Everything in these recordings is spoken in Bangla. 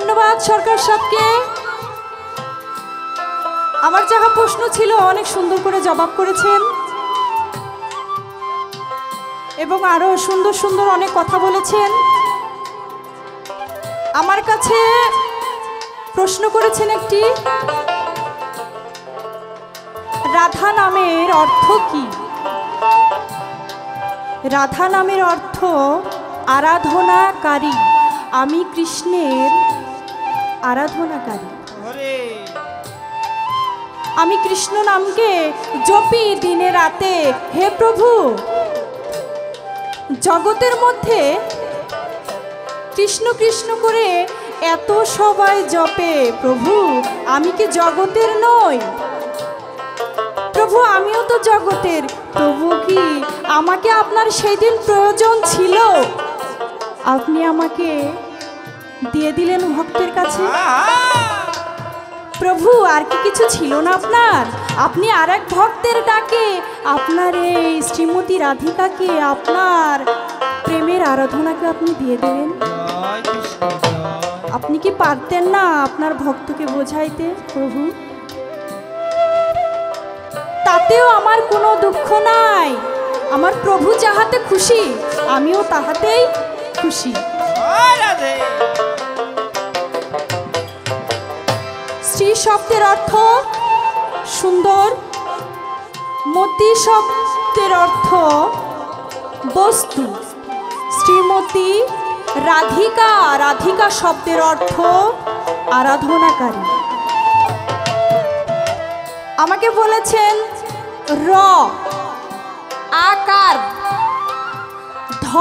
ধন্যবাদ সরকার সাহেবকে। আমার যাহা প্রশ্ন ছিল, অনেক সুন্দর করে জবাব করেছেন। এবং আরও সুন্দর সুন্দর অনেক কথা বলেছেন। আমার কাছে প্রশ্ন করেছেন একটি, রাধা নামের অর্থ কি? রাধা নামের অর্থ, আরাধনাকারী, আমি কৃষ্ণের আরাধনাকারী। আমি কৃষ্ণ নামকে জপি দিনে রাতে। হে প্রভু জগতের মধ্যে কৃষ্ণ কৃষ্ণ করে এত সবাই জপে। প্রভু আমি কি জগতের নই? প্রভু আমিও তো জগতের। প্রভু কি আমাকে আপনার সেই দিন প্রয়োজন ছিল? আপনি আমাকে দিয়ে দিলেন ভক্তের কাছে। প্রভু আর কি কিছু ছিল না আপনার? আপনি আর এক ভক্তের ডাকে আপনার এই শ্রীমতী রাধিকাকে আপনার প্রেমের আরাধনাকে আপনি দিয়ে দিলেন। আপনি কি পারতেন না আপনার ভক্তকে বোঝাইতে প্রভু? তাতেও আমার কোনো দুঃখ নাই। আমার প্রভু যাহাতে খুশি আমিও তাহাতেই খুশি। শ্রী শব্দের অর্থ সুন্দর, মতি শব্দের অর্থ বস্তু। শ্রীমতী রাধিকা রাধিকা শব্দের অর্থ আরাধনাকারী। আমাকে বলেছেন, র, আকার, ধ,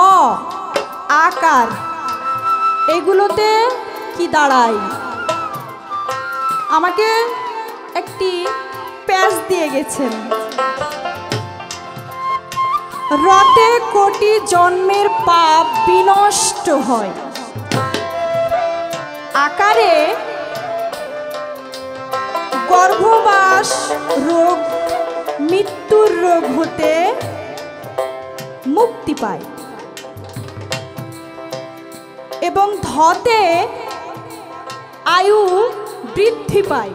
আকার। এগুলোতে কি দাঁড়ায়? আমাকে একটি প্যাচ দিয়ে গেছেন। রতে কোটি জন্মের পাপ বিনষ্ট হয়। আকারে গর্ভবাস রোগ, মৃত্যুর রোগ হতে মুক্তি পায়। এবং ধতে আয়ু বৃদ্ধি পায়।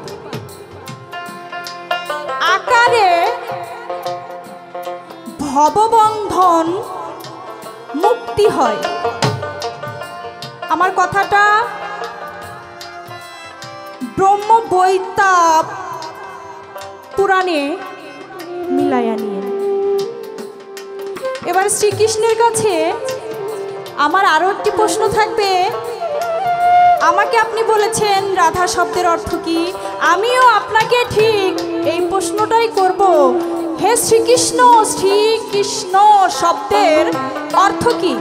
আকারে ভববন্ধন মুক্তি হয়। আমার কথাটা ব্রহ্ম বৈতাপ পুরাণে মিলাইয়া নিয়ে। এবার শ্রীকৃষ্ণের কাছে আমার আরও একটি প্রশ্ন থাকবে। আমাকে আপনি বলেছেন রাধা শব্দের অর্থ কি? আমিও আপনাকে ঠিক এই প্রশ্নটাই করব। হে শ্রীকৃষ্ণ শ্রীকৃষ্ণ শব্দের অর্থ কি?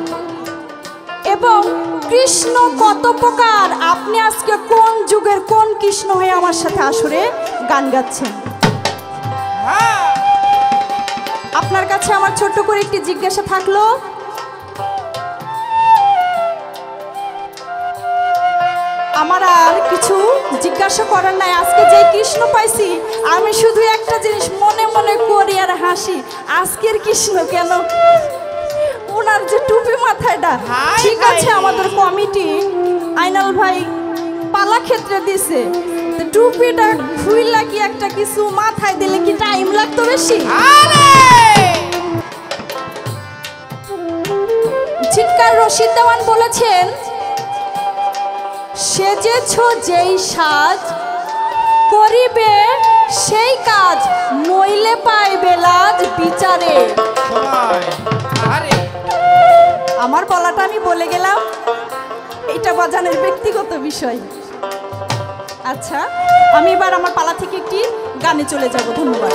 এবং কৃষ্ণ কত প্রকার? আপনি আজকে কোন যুগের কোন কৃষ্ণ হয়ে আমার সাথে আসরে গান গাচ্ছেন? হ্যাঁ। আপনার কাছে আমার ছোট্ট করে একটি জিজ্ঞাসা থাকল আমার আর কিছু জিজ্ঞাসা করার নাই। আজকে যে কৃষ্ণ পাইছি আমি শুধু একটা জিনিস মনে মনে করি আর হাসি। আজকের কৃষ্ণ কেন? ওনার যে টুপি মাথায়টা হাই, ঠিক আছে আমাদের কমিটি আইনাল ভাই পালা ক্ষেত্রে দিছে। টুপিটা খুইলা কি একটা কিছু মাথায় দিলে কি টাইম লাগতো বেশি? আরে! চিৎকার রশিদ দেওয়ান বলেছেন সেজেছ যেই সাজ করিবে সেই কাজ নইলে পাইবে লাজ বিচারে। আরে আমার বলাটা আমি বলে গেলাম এটা বাজানের ব্যক্তিগত বিষয়। আচ্ছা আমি এবার আমার পালা থেকে একটি গানে চলে যাব ধন্যবাদ।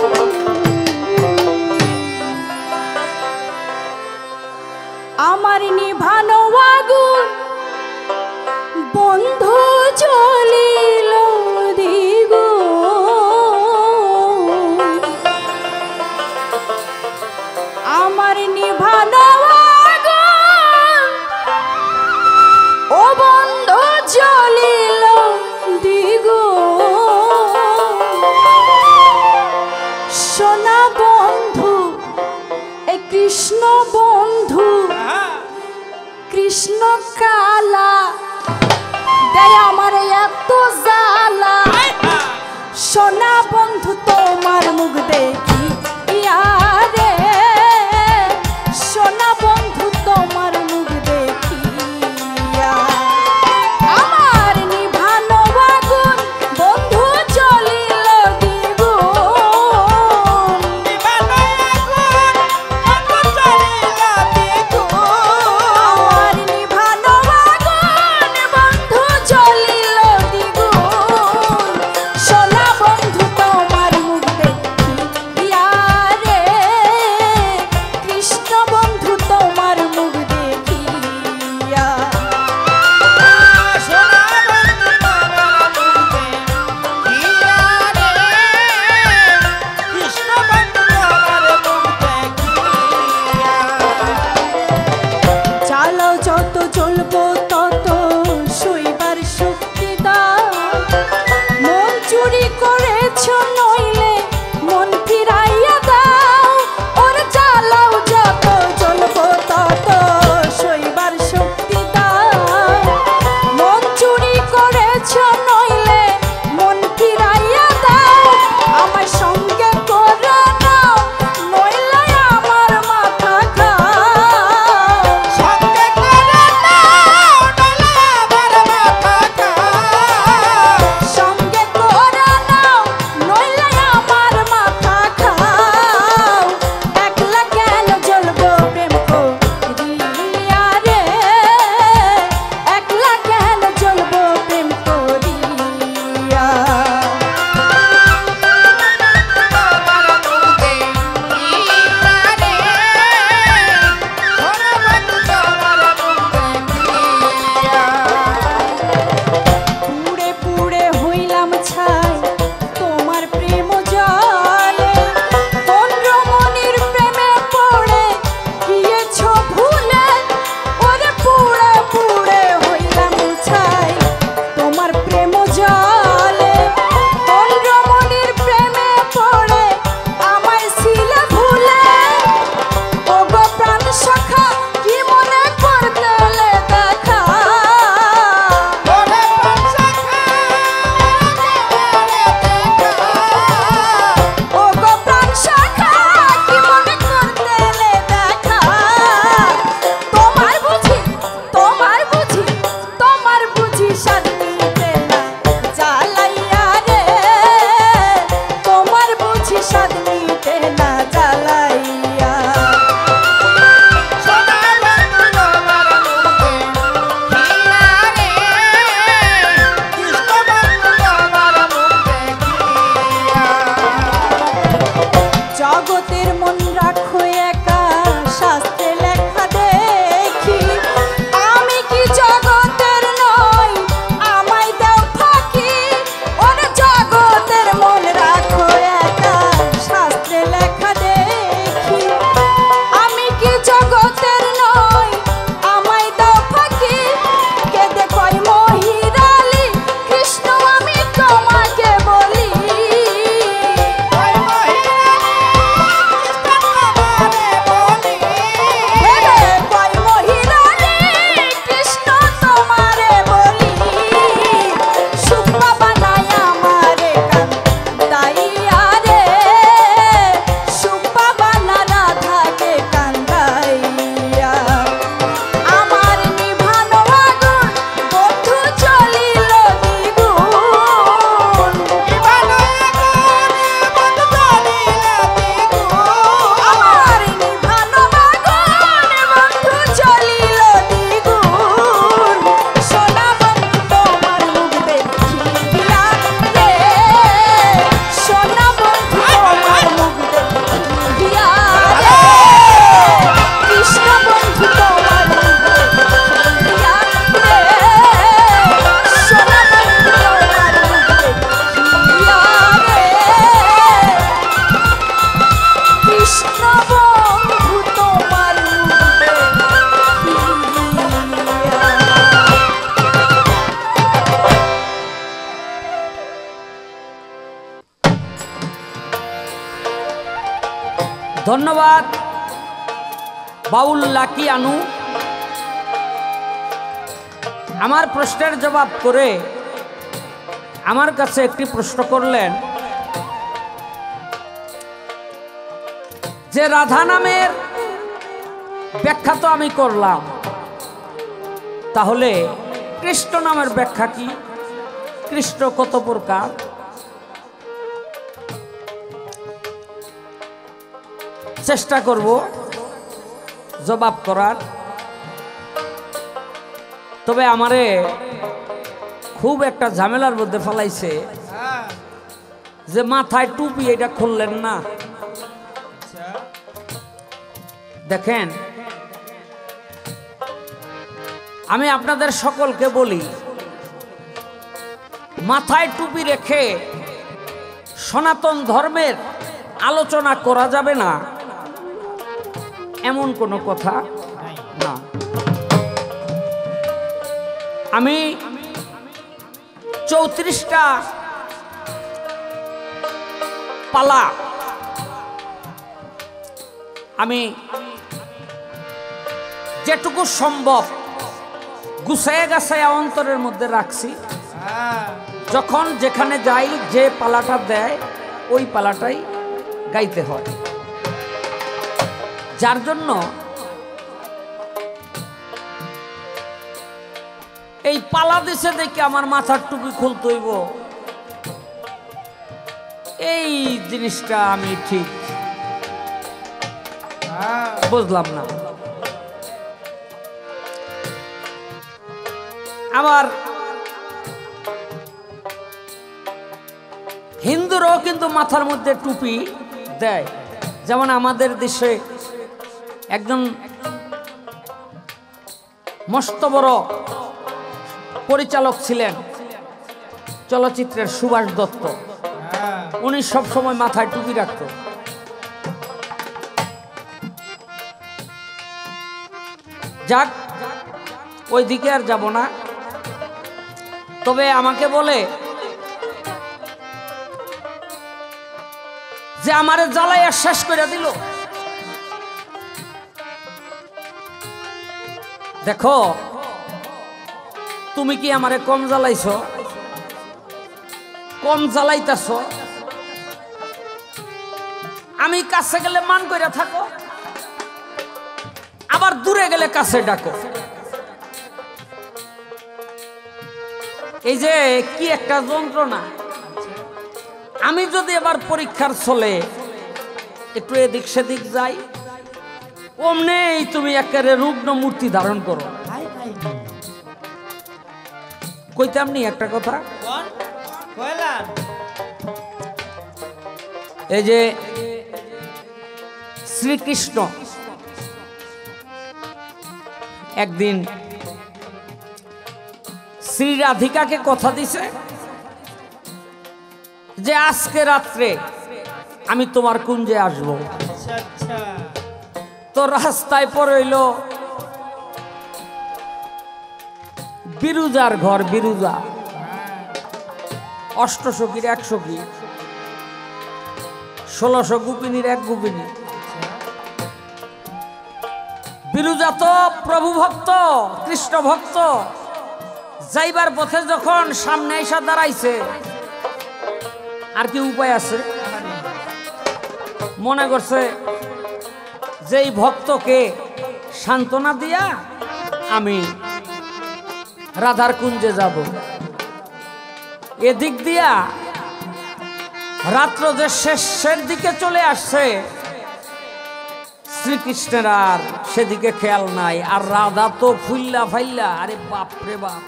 আমার নিভানো আগুন বন্ধু চলিল দ্বিগুণ। আমার নিভানো ও বন্ধ দ্বিগুণ। সোনা বন্ধু এ কৃষ্ণ বন্ধু হ্যাঁ কৃষ্ণ কালা দেয় আমার এত জ্বালা। সোনা বন্ধু তোমার মুখ দেখি বাউল লাকি আনু। আমার প্রশ্নের জবাব করে আমার কাছে একটি প্রশ্ন করলেন, যে রাধা নামের ব্যাখ্যা তো আমি করলাম, তাহলে কৃষ্ণ নামের ব্যাখ্যা কি? কৃষ্ণ কত প্রকার? চেষ্টা করব। জবাব করার। তবে আমারে খুব একটা ঝামেলার মধ্যে ফেলাইছে যে মাথায় টুপি এটা খুললেন না। দেখেন, আমি আপনাদের সকলকে বলি, মাথায় টুপি রেখে সনাতন ধর্মের আলোচনা করা যাবে না। এমন কোনো কথা না। আমি চৌত্রিশটা পালা আমি যেটুকু সম্ভব গুছাইয়া গাছাইয়া অন্তরের মধ্যে রাখছি। যখন যেখানে যাই যে পালাটা দেয়, ওই পালাটাই গাইতে হয়। যার জন্য এই পালা দেশে দেখে আমার মাথার টুপি খুলতে হইব। এই জিনিসটা আমি ঠিক বুঝলাম না। আমার হিন্দুরাও কিন্তু মাথার মধ্যে টুপি দেয়। যেমন আমাদের দেশে একজন মস্ত বড় পরিচালক ছিলেন চলচ্চিত্রের সুভাষ দত্ত। হ্যাঁ। উনি সব সময় মাথায় টুপি রাখতো। যাক ওই দিকে আর যাব না। তবে আমাকে বলে যে আমারে জ্বালাইয়া শেষ করে দিল। দেখো, তুমি কি আমারে কম জ্বালাইছ? কম জ্বালাইতাছ? আমি কাছে গেলে মান কইরা থাকো, আবার দূরে গেলে কাছে ডাকো। এই যে কি একটা যন্ত্রণা। আমি যদি এবার পরীক্ষার চলে একটু এদিক সেদিক যাই অমনেই তুমি একেবারে রুগ্ন মূর্তি ধারণ করো। কইতাম নি একটা কথা? এই যে শ্রীকৃষ্ণ। একদিন শ্রী রাধিকাকে কথা দিছে যে আজকে রাত্রে আমি তোমার কুঞ্জে আসব। তো রাস্তায় পড়ইল। বিরুজার ঘর, বিরুজা। অষ্টশকীর একশো কি ষোলোশো গুপিনীর এক গুপিনী। বিরুজা তো প্রভু ভক্ত, কৃষ্ণ ভক্ত। যাইবার পথে যখন সামনে এসে দাঁড়াইছে, আর কি উপায় আছে? মনে করছে যেই ভক্তকে সান্ত্বনা দিয়া আমি রাধার কুঞ্জে যাব। এদিক দিয়া রাত্র যে শেষের দিকে চলে আসছে, শ্রীকৃষ্ণের আর সেদিকে খেয়াল নাই। আর রাধা তো ফুল্লা ফাইল্লা, আরে বাপ রে বাপ।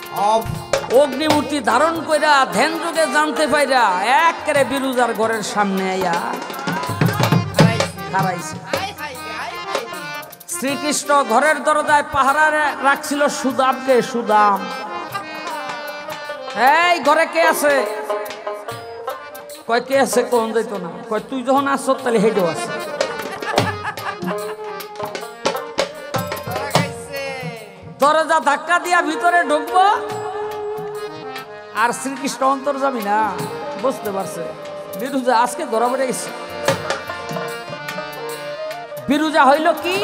অগ্নিমূর্তি ধারণ কইরা ধ্যান যুগে জানতে পাইরা একেবারে বিরুজার ঘরের সামনে আইয়া হারাইছে। শ্রীকৃষ্ণ ঘরের দরজায় পাহারা রাখছিল সুদামকে, সুদাম। এই ঘরে কে আছে? কয়, কে আছে কোন যাইতো না। কয়, তুই যখন আসছ তাহলে হেঁটেও আছে। দরজা ধাক্কা দিয়া ভিতরে ঢুকবো। আর শ্রীকৃষ্ণ অন্তর যাবি না। বুঝতে পারছে? বিরুজা, আজকে ধরা পড়ে গেছে। বিরুজা হইল কি?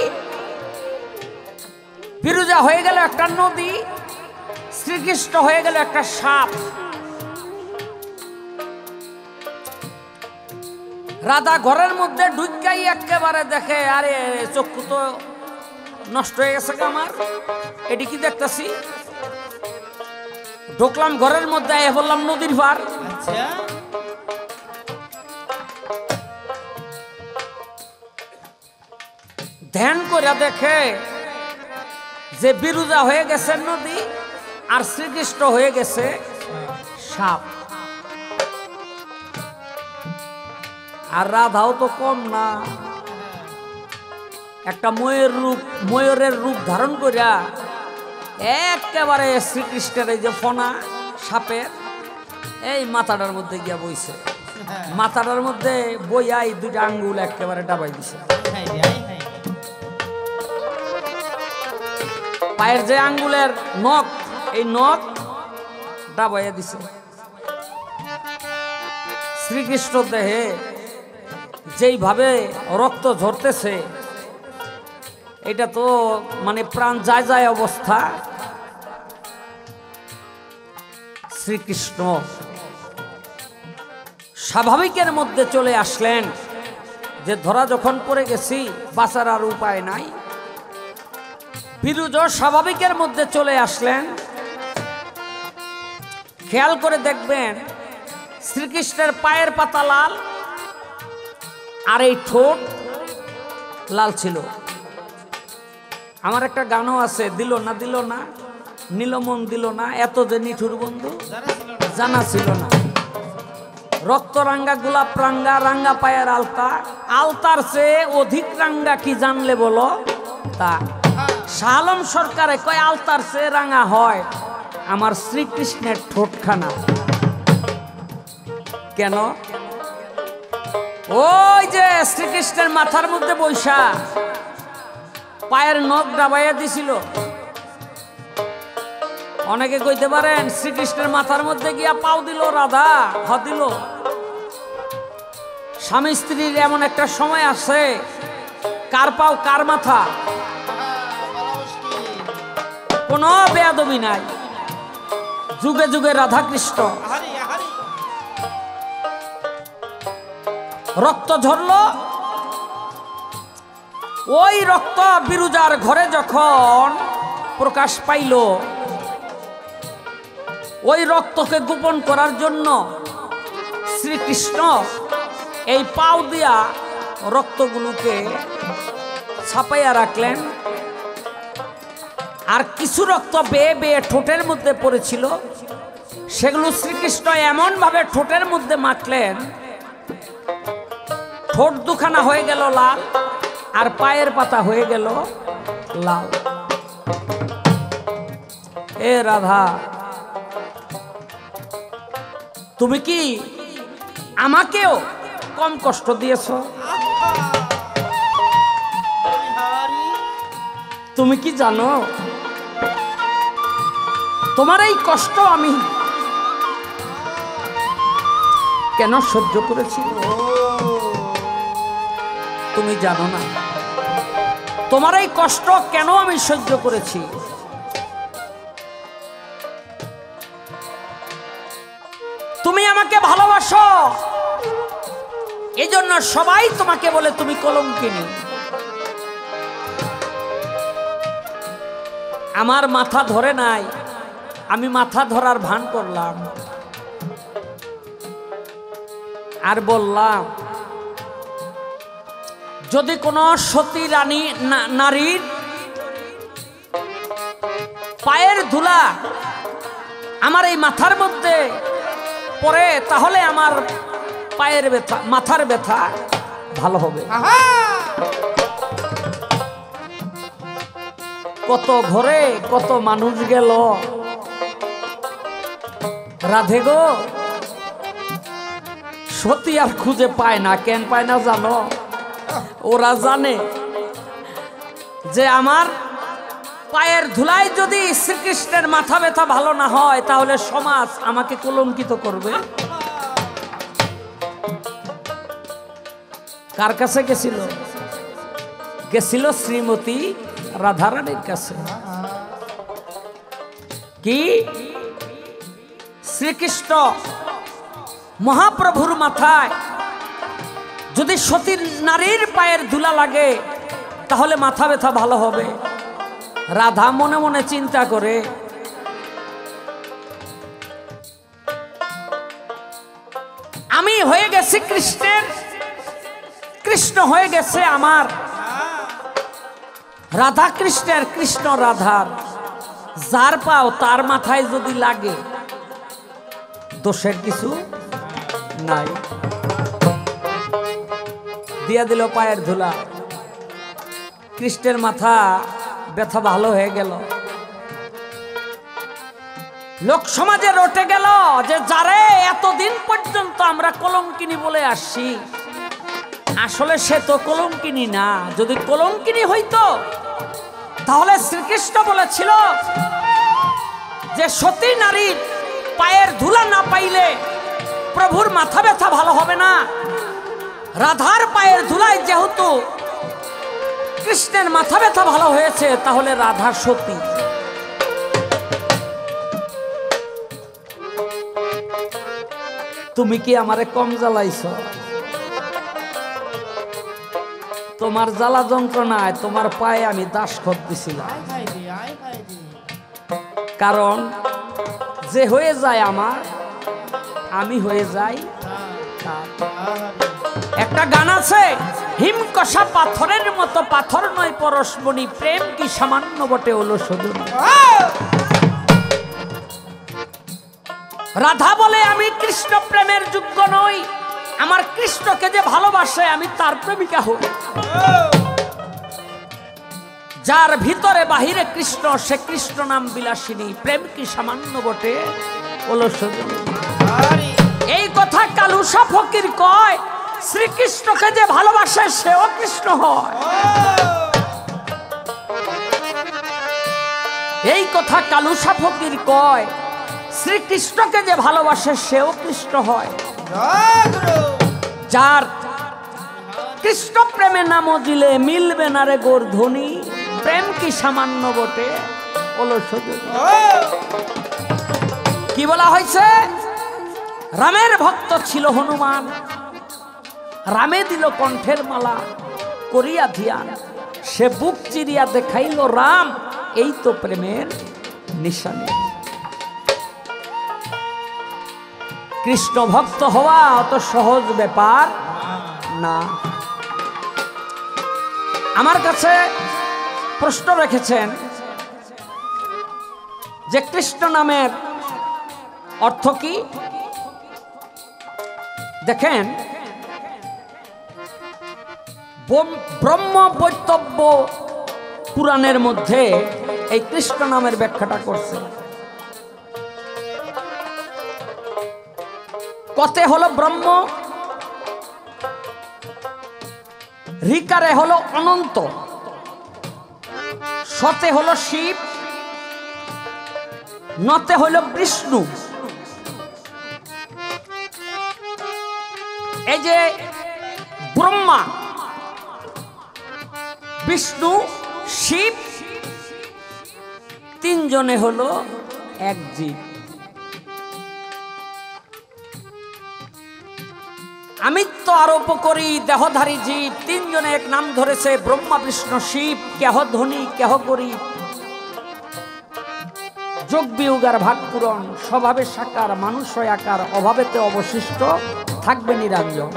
বিরুজা হয়ে গেল একটা নদী শ্রীকৃষ্ণ হয়ে গেল একটা সাপ। রাধা ঘরের মধ্যে ঢুকাই একেবারে দেখে আরে চক্ষু তো নষ্ট হয়ে গেছে আমার এটি কি দেখতেছি? ঢুকলাম ঘরের মধ্যে এ বললাম নদীর পার আচ্ছা। ধ্যান করে দেখে যে বিরুজা হয়ে গেছে নদী আর শ্রীকৃষ্ণ হয়ে গেছে সাপ। আর রাধাও তো কম না। একটা ময়ূর রূপ, ময়ূরের রূপ ধারণ করিয়া একেবারে শ্রীকৃষ্ণের এই যে ফোনা সাপের, এই মাথাটার মধ্যে গিয়া বইছে। মাথাটার মধ্যে বইয়াই দুইটা আঙ্গুল একেবারে ডাবাই দিছে। পায়ের যে আঙ্গুলের নখ, এই নখ ডাবাইয়া দিছে। শ্রীকৃষ্ণ দেহে যেইভাবে রক্ত ঝরতেছে, এটা তো মানে প্রাণ যায় যায় অবস্থা। শ্রীকৃষ্ণ স্বাভাবিকের মধ্যে চলে আসলেন যে ধরা যখন পড়ে গেছি, বাঁচার আর উপায় নাই। বিরুজ স্বাভাবিকের মধ্যে চলে আসলেন। খেয়াল করে দেখবেন, শ্রীকৃষ্ণের পায়ের পাতা লাল আর এই ঠোঁট লাল ছিল। আমার একটা গানও আছে, দিল না দিল না, নীলমন দিল না, এত যে নিঠুর বন্ধু, জানা ছিল না। জানা ছিল না রক্তরাঙ্গা গোলাপ রাঙ্গা রাঙ্গা পায়ের আলতা, আলতার চেয়ে অধিক রাঙ্গা কি জানলে বলো তা? শালম সরকারে কয় আলতার সে রাঙা হয়, আমার শ্রীকৃষ্ণের ঠোঁটখানা। কেন? ওই যে শ্রীকৃষ্ণের মাথার মধ্যে বৈশা, পায়ের নখ ডাবাইয়া দিছিল। অনেকে কইতে পারেন, শ্রীকৃষ্ণের মাথার মধ্যে গিয়া পাও দিল, রাধা হ দিল। স্বামী স্ত্রীর এমন একটা সময় আছে কার পাও কার মাথা? কোনো বেয়াদবি নাই। যুগে যুগে রাধা কৃষ্ণ হারি হারি রক্ত ঝরল। ওই রক্ত বিরুজার ঘরে যখন প্রকাশ পাইল, ওই রক্তকে গোপন করার জন্য শ্রীকৃষ্ণ এই পাও দিয়া রক্তগুলোকে ছাপাইয়া রাখলেন। আর কিছু রক্ত বেয়ে বেয়ে ঠোঁটের মধ্যে পড়েছিল সেগুলো শ্রীকৃষ্ণ এমনভাবে ঠোঁটের মধ্যে মাখলেন ঠোঁট দুখানা হয়ে গেল লাল আর পায়ের পাতা হয়ে গেল লাল। এ রাধা তুমি কি আমাকেও কম কষ্ট দিয়েছ? তুমি কি জানো তোমার এই কষ্ট আমি কেন সহ্য করেছি? তুমি জানো না। তোমার এই কষ্ট কেন আমি সহ্য করেছি? তুমি আমাকে ভালোবাসো। এই জন্য সবাই তোমাকে বলে তুমি কলঙ্কিনী। আমার মাথা ধরে নাই। আমি মাথা ধরার ভান করলাম। আর বললাম যদি কোনো সতী রানী নারীর পায়ের ধুলা আমার এই মাথার মধ্যে পড়ে তাহলে আমার পায়ের ব্যথা মাথার ব্যথা ভালো হবে। কত ঘরে কত মানুষ গেল। রাধে গো। সত্যি আর খুঁজে পায় না, কেন পায় না জানো? ওরা জানে যে আমার পায়ের ধুলায় যদি শ্রীকৃষ্ণের মাথা ব্যথা ভালো না হয়, তাহলে সমাজ আমাকে কলঙ্কিত করবে। কার কাছে গেছিল? গেছিল শ্রীমতী রাধারানীর কাছে। কি? শ্রীকৃষ্ণ মহাপ্রভুর মাথায় যদি সতীর নারীর পায়ের ধুলা লাগে, তাহলে মাথা ব্যথা ভালো হবে। রাধা মনে মনে চিন্তা করে। আমি হয়ে গেছি কৃষ্ণের, কৃষ্ণ হয়ে গেছে আমার। রাধা কৃষ্ণের কৃষ্ণ রাধার, যার পাও তার মাথায় যদি লাগে দোষের কিছু নাই। দিয়া দিল পায়ের ধুলা। কৃষ্ণের মাথা ব্যথা ভালো হয়ে গেল। লোক সমাজে রটে গেল যে যারে এতদিন পর্যন্ত আমরা কলঙ্কিনী বলে আসছি। আসলে সে তো কলঙ্কিনী না। যদি কলঙ্কিনী হইতো, তাহলে শ্রীকৃষ্ণ বলেছিল যে সতী নারীর পায়ের ধুলা না পাইলে প্রভুর মাথা ব্যথা ভালো হবে না। রাধার পায়ের ধুলায় যেহেতু কৃষ্ণের মাথা ব্যথা ভালো হয়েছে, তাহলে রাধা সতী। তুমি কি আমারে কম জ্বালাইছ? তোমার জ্বালা যন্ত্রণায় তোমার পায়ে আমি দাস খত দিছিলাম। কারণ যে হয়ে যায় আমার, আমি হয়ে যাই একটা গান আছে হিমকষা পাথরের মতো পাথর নয় পরশমণি, প্রেম কি সামান্য বটে হলো শুধু রাধা বলে, আমি কৃষ্ণ প্রেমের যোগ্য নই, আমার কৃষ্ণকে যে ভালোবাসে, আমি তার প্রেমিকা হই। যার ভিতরে বাহিরে কৃষ্ণ, সে কৃষ্ণ নাম বিলাসিনী, প্রেম কি সামান্য বটে? এই কথা কালুসা ফকির কয়, শ্রীকৃষ্ণকে যে ভালোবাসে, সেও কৃষ্ণ হয়। এই কথা কালুসা ফকির কয়, শ্রীকৃষ্ণকে যে ভালোবাসে, সেও কৃষ্ণ হয়। যার কৃষ্ণ প্রেমে নাম দিলে মিলবে না রে গোর ধ্বনি। প্রেম কি সামান্য বটে? কি বলা হয়েছে? রামের ভক্ত ছিল হনুমান। রামে দিল কণ্ঠের মালা, করিয়া ধিয়ান সে বুক চিরিয়া দেখাইল, রাম, এই তো প্রেমের নিশানি। কৃষ্ণ ভক্ত হওয়া অত সহজ ব্যাপার না। আমার কাছে প্রশ্ন রেখেছেন যে কৃষ্ণ নামের অর্থ কি? দেখেন ব্রহ্ম বৈতব্য পুরাণের মধ্যে এই কৃষ্ণ নামের ব্যাখ্যাটা করছে। কতে হলো ব্রহ্ম, রিকারে হলো অনন্ত। সতে হলো শিব, নতে হলো বিষ্ণু। এই যে ব্রহ্মা, বিষ্ণু, শিব, তিনজনে হলো এক জীব। আমিত্ব আরোপ করি, দেহধারী জীব, তিনজনে এক নাম ধরেছে ব্রহ্মা, বিষ্ণু, শিব, কেহ ধনী, কেহ গরিব। যোগ বিয়োগার ভাগ পূরণ, স্বভাবে সাকার, মানুষ হয় আকার, অভাবেতে অবশিষ্ট, থাকবে নিরঞ্জন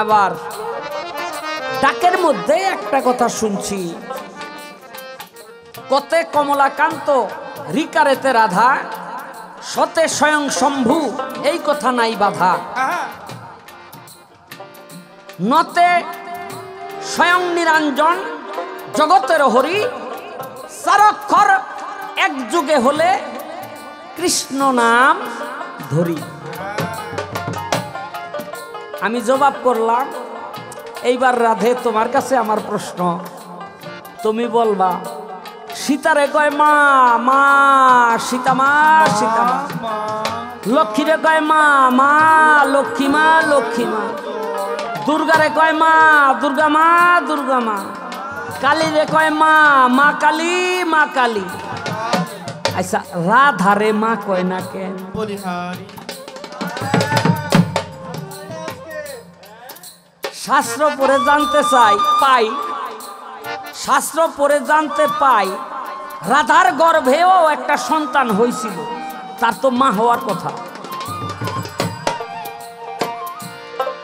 আবার ডাকের মধ্যে একটা কথা শুনছি। কতে কমলাকান্ত, রিকারেতে রাধা সতে স্বয়ং শম্ভু এই কথা নাই বাধা। নতে স্বয়ং নিরঞ্জন জগতের হরি সারক্ষর এক যুগে হলে কৃষ্ণ নাম ধরি। আমি জবাব করলাম এইবার রাধে তোমার কাছে আমার প্রশ্ন। তুমি বলবা সীতারে কয় মা মা সীতা মা সীতা মা। লক্ষ্মীরে কয় মা মা লক্ষ্মী মা লক্ষ্মী মা। দুর্গারে কয় মা দুর্গা মা দুর্গা মা। কালী রে কয় মা মা কালী মা কালী। আচ্ছা রাধারে মা কয় না কেন? শাস্ত্র পড়ে জানতে চাই পাই। শাস্ত্র পড়ে জানতে পাই রাধার গর্ভেও একটা সন্তান হয়েছিল তার তো মা হওয়ার কথা।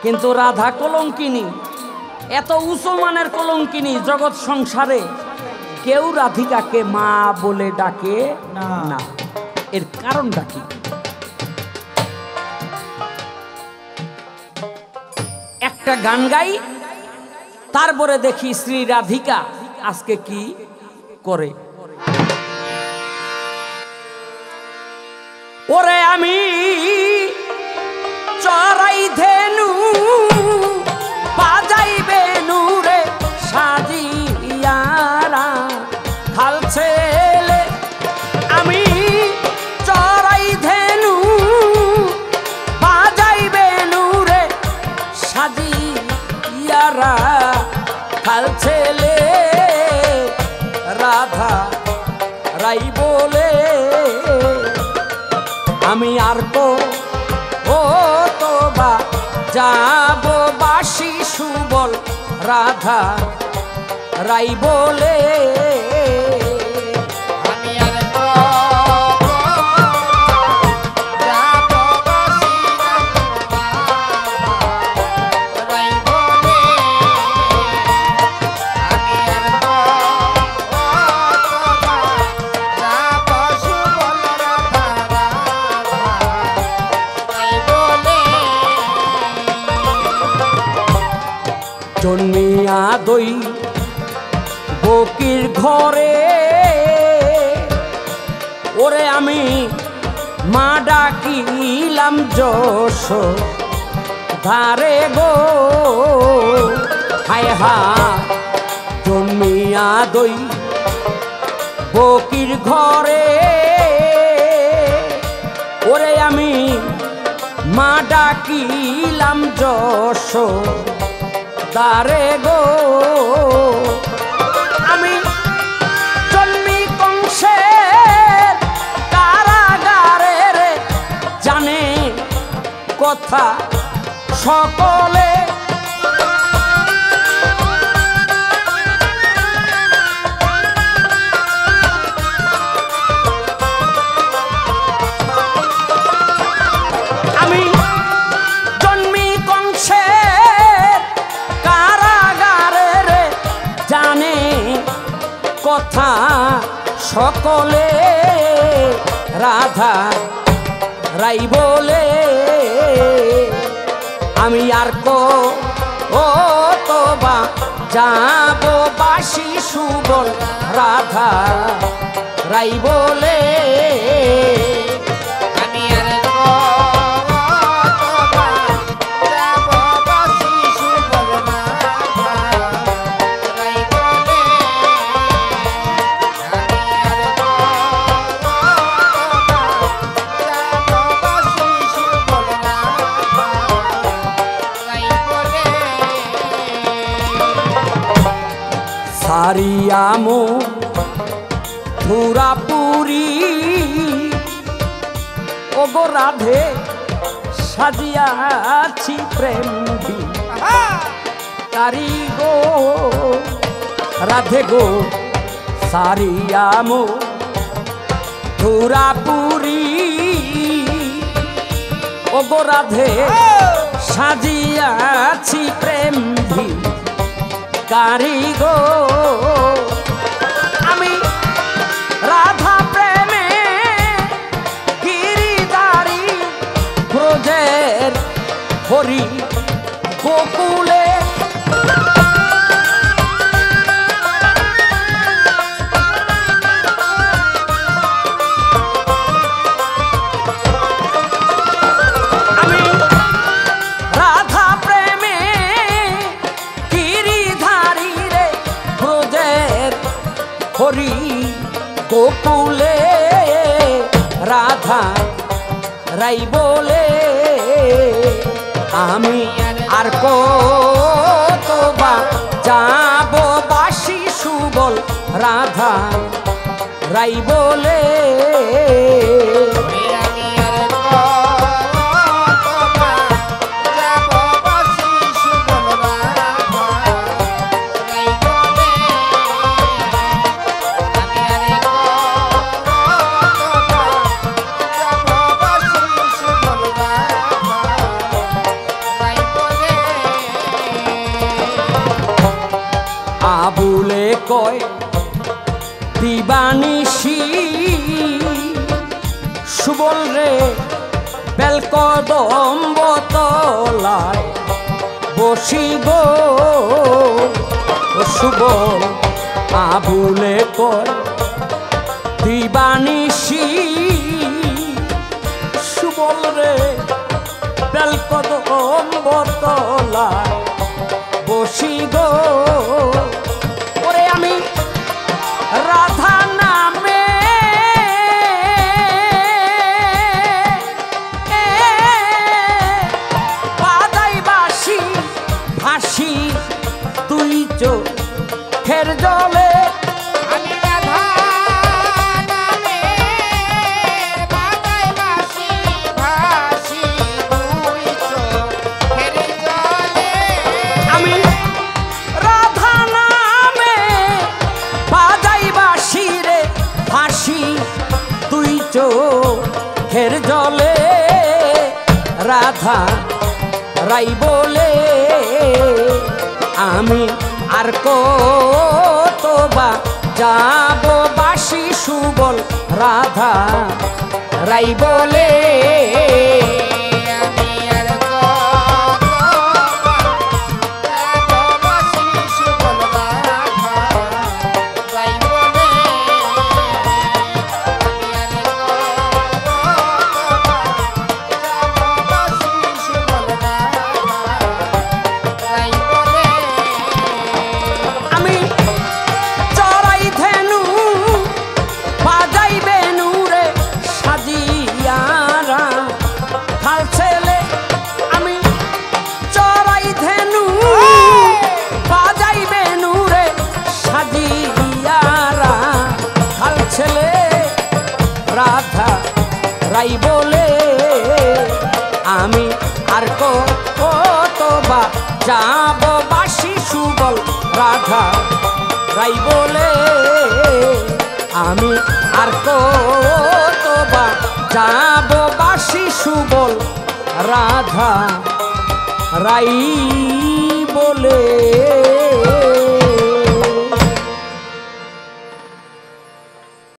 কিন্তু রাধা কলঙ্কিনী এত উঁচু মানের কলঙ্কিনী জগৎ সংসারে কেউ রাধিকাকে মা বলে ডাকে না। না। এর কারণটা কি? একটা গান গাই তারপরে দেখি শ্রী রাধিকা আজকে কি করে? ওরে আমি রাধা রাই বলে দই বকির ঘরে। ওরে আমি মা ডাকিলাম যশ ধারে গো। হায় হা জন্মিয়া দই বকির ঘরে। ওরে আমি মা ডাকিলাম যশ তারে গো। আমি জন্মি কংসের কারাগারে রে জানে কথা সকলে সকলে রাধা রাই বলে, আমি আর কো ও তো বা যাব বাসি সুবল রাধা রাই বলে। সারিয়ামো পুরাপুরি ওগো রাধে সাজিয়াছি প্রেম তারি গো রাধে গো সারিয়ামো পুরাপুরি ওগো রাধে সাজিয়াছি প্রেম ভি। কারিগো আমি রাধা প্রেমে গিরিদারি ব্রজের হরি গোকুলে। রাই বলে আমি আর কতবা যাব বাসি সুবল রাধা? রাই বলে আসিব শুভ আবুলে কয় দিবানিসি সুবল রে তেলকদম বতলায় বসি গো